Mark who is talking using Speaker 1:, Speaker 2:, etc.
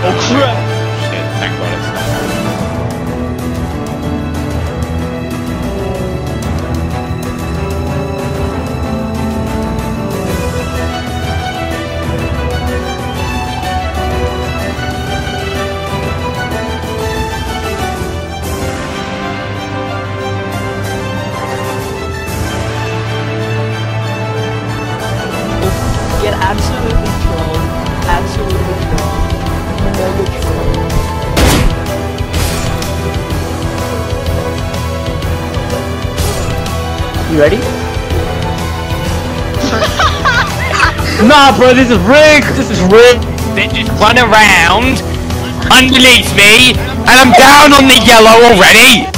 Speaker 1: Oh crap! You ready? nah, bro, this is rigged. This is rigged.
Speaker 2: They just run around underneath me, and I'm down on the yellow already.